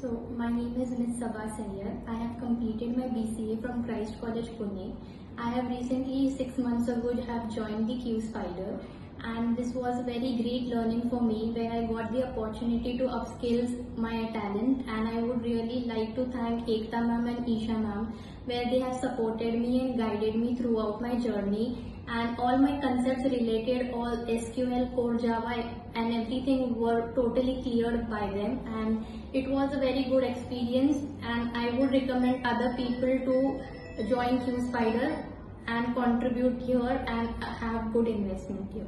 So, my name is Ms. Saba Sayyed. I have completed my BCA from Christ College, Pune. I have recently, six months ago, have joined the QSpider and this was a very great learning for me where I got the opportunity to upskill my talent. And I would really like to thank Ekta ma'am and Isha ma'am where they have supported me and guided me throughout my journey. And all my concepts related all SQL, core Java and everything were totally cleared by them. And it was a very good experience. And I would recommend other people to join QSpider and contribute here and have good investment here.